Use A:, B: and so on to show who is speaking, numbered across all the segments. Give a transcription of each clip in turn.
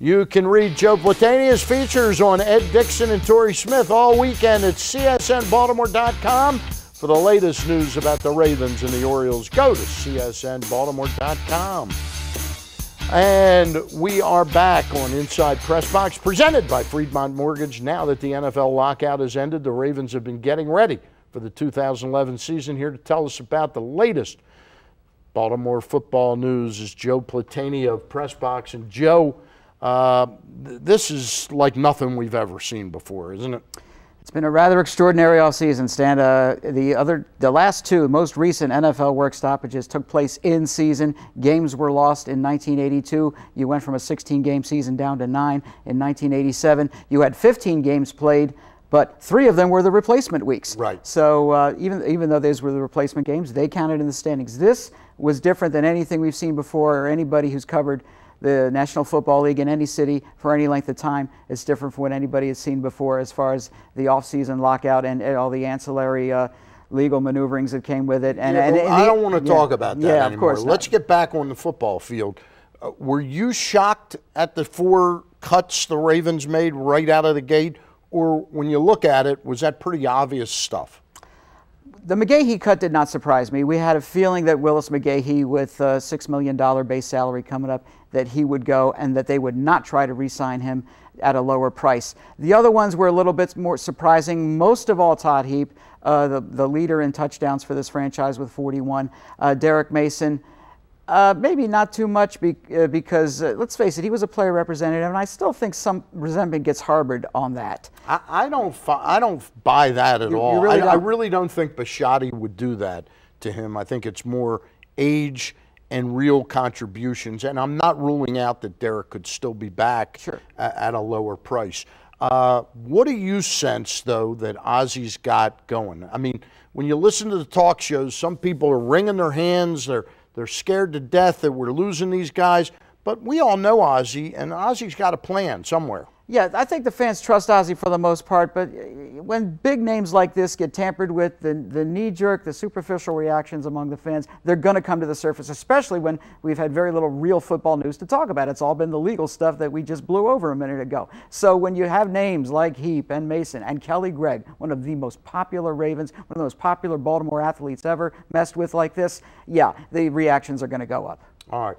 A: You can read Joe Platania's features on Ed Dickson and Torrey Smith all weekend at csnbaltimore.com. For the latest news about the Ravens and the Orioles, go to csnbaltimore.com. And we are back on Inside Press Box, presented by Friedmont Mortgage. Now that the NFL lockout has ended, the Ravens have been getting ready for the 2011 season. Here to tell us about the latest Baltimore football news is Joe Platania of Press Box. And Joe, uh, this is like nothing we've ever seen before, isn't it?
B: It's been a rather extraordinary offseason, Stan. Uh, the other, the last two most recent NFL work stoppages took place in season. Games were lost in 1982. You went from a 16-game season down to nine in 1987. You had 15 games played, but three of them were the replacement weeks.
A: Right.
B: So uh, even even though those were the replacement games, they counted in the standings. This was different than anything we've seen before, or anybody who's covered the National Football League in any city for any length of time. It's different from what anybody has seen before as far as the off-season lockout and, and all the ancillary uh, legal maneuverings that came with it.
A: And, yeah, and, and I don't want to
B: yeah,
A: talk about that
B: yeah,
A: anymore.
B: Of course
A: Let's get back on the football field. Uh, were you shocked at the four cuts the Ravens made right out of the gate? Or when you look at it, was that pretty obvious stuff?
B: the McGahee cut did not surprise me. We had a feeling that Willis McGahee, with a $6 million base salary coming up, that he would go and that they would not try to re sign him at a lower price. The other ones were a little bit more surprising. Most of all, Todd Heap, uh, the, the leader in touchdowns for this franchise with 41. Uh, Derrick Mason. Uh, maybe not too much be, uh, because, uh, let's face it, he was a player representative, and I still think some resentment gets harbored on that.
A: I, I don't, I don't buy that at
B: You- you
A: all.
B: really
A: I, I really don't think Bisciotti would do that to him. I think it's more age and real contributions, and I'm not ruling out that Derrick could still be back
B: Sure.
A: a- at a lower price. Uh, what do you sense, though, that Ozzie's got going? I mean, when you listen to the talk shows, some people are wringing their hands. They're they're scared to death that we're losing these guys. But we all know Ozzie, and Ozzie's got a plan somewhere.
B: Yeah, I think the fans trust Ozzie for the most part, but when big names like this get tampered with, the, the knee jerk, the superficial reactions among the fans, they're going to come to the surface, especially when we've had very little real football news to talk about. It's all been the legal stuff that we just blew over a minute ago. So when you have names like Heap and Mason and Kelly Gregg, one of the most popular Ravens, one of the most popular Baltimore athletes ever messed with like this, yeah, the reactions are going to go up.
A: All right.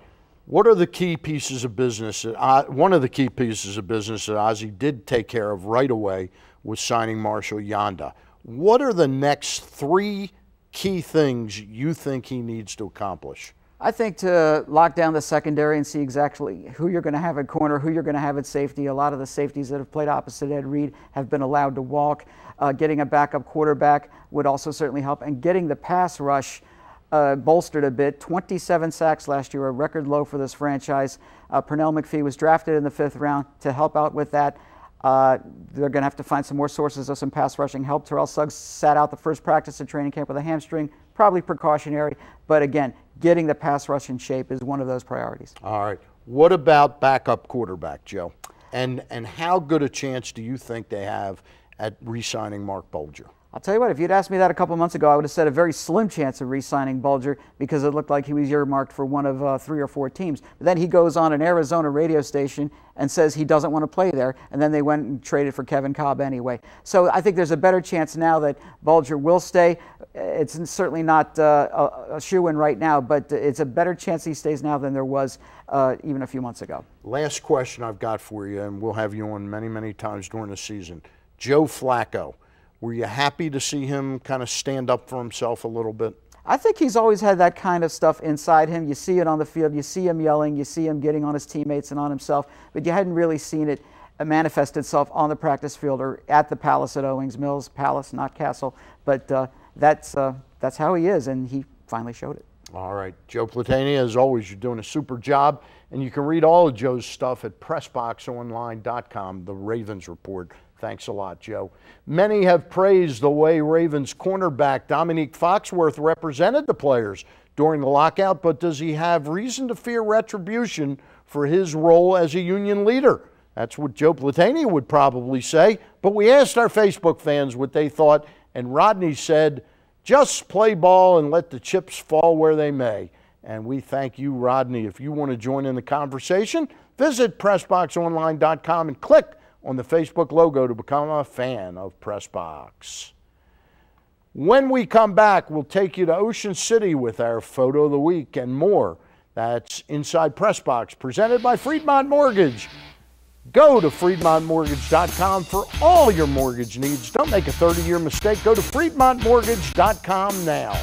A: What are the key pieces of business that I, one of the key pieces of business that Ozzie did take care of right away was signing Marshall Yanda. What are the next three key things you think he needs to accomplish?
B: I think to lock down the secondary and see exactly who you're going to have at corner, who you're going to have at safety. A lot of the safeties that have played opposite Ed Reed have been allowed to walk. Uh, getting a backup quarterback would also certainly help, and getting the pass rush uh, bolstered a bit. 27 sacks last year, a record low for this franchise. Uh, Pernell McPhee was drafted in the fifth round to help out with that. Uh, they're going to have to find some more sources of some pass rushing help. Terrell Suggs sat out the first practice at training camp with a hamstring, probably precautionary. But again, getting the pass rush in shape is one of those priorities.
A: All right. What about backup quarterback, Joe? And and how good a chance do you think they have at re-signing Marc Bulger?
B: I'll tell you what, if you'd asked me that a couple months ago, I would have said a very slim chance of re signing Bulger because it looked like he was earmarked for one of uh, three or four teams. But then he goes on an Arizona radio station and says he doesn't want to play there, and then they went and traded for Kevin Kolb anyway. So I think there's a better chance now that Bulger will stay. It's certainly not uh, a, a shoe in right now, but it's a better chance he stays now than there was uh, even a few months ago.
A: Last question I've got for you, and we'll have you on many, many times during the season. Joe Flacco, were you happy to see him kind of stand up for himself a little bit?
B: I think he's always had that kind of stuff inside him. You see it on the field, you see him yelling, you see him getting on his teammates and on himself, but you hadn't really seen it manifest itself on the practice field or at the Palace at Owings Mills, Palace, not Castle. But uh, that's, uh, that's how he is, and he finally showed it.
A: All right. Joe Platania, as always, you're doing a super job. And you can read all of Joe's stuff at PressBoxOnline.com, the Ravens Report. Thanks a lot, Joe. Many have praised the way Ravens cornerback Dominique Foxworth represented the players during the lockout, but does he have reason to fear retribution for his role as a union leader? That's what Joe Platania would probably say. But we asked our Facebook fans what they thought, and Rodney said, just play ball and let the chips fall where they may. And we thank you, Rodney. If you want to join in the conversation, visit PressBoxOnline.com and click on the Facebook logo to become a fan of PressBox. When we come back, we'll take you to Ocean City with our photo of the week and more. That's Inside PressBox, presented by Friedmont Mortgage. Go to FriedmontMortgage.com for all your mortgage needs. Don't make a 30 year mistake. Go to FriedmontMortgage.com now.